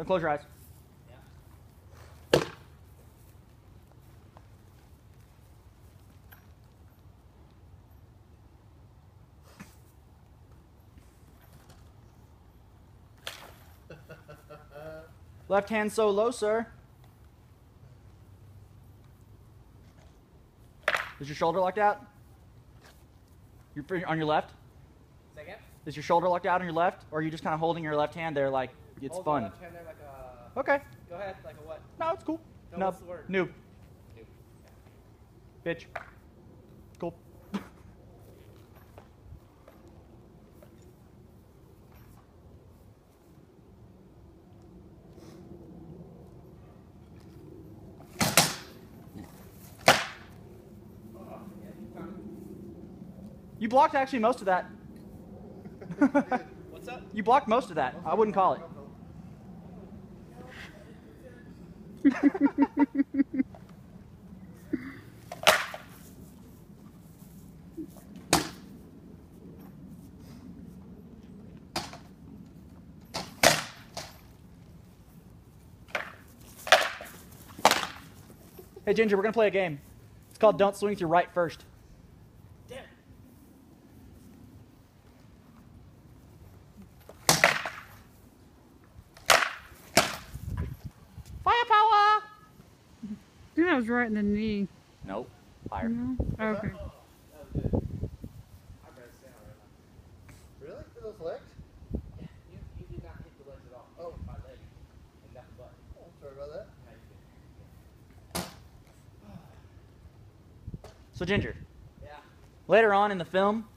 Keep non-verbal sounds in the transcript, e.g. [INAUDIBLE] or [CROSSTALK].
Don't close your eyes. [LAUGHS] Left hand so low, sir. Is your shoulder locked out? You're on your left? Second. Is your shoulder locked out on your left? Or are you just kind of holding your left hand there like it's Hold fun? Left hand there like a. Okay. Go ahead, like a what? No, it's cool. No, Nub. what's the word? Noob. Noob. Bitch. Cool. You blocked actually most of that. [LAUGHS] What's up? You blocked most of that. I wouldn't call it. Hey Ginger, we're gonna play a game. It's called Don't Swing Your Right First. Think I was right in the knee. Nope. Higher. No? Okay. That was good. I better stand on right Really? For those legs? Yeah, you, you did not hit the legs at all. Oh. my leg and not the butt. Oh, sorry about that. Now you did. So Ginger, Yeah. later on in the film,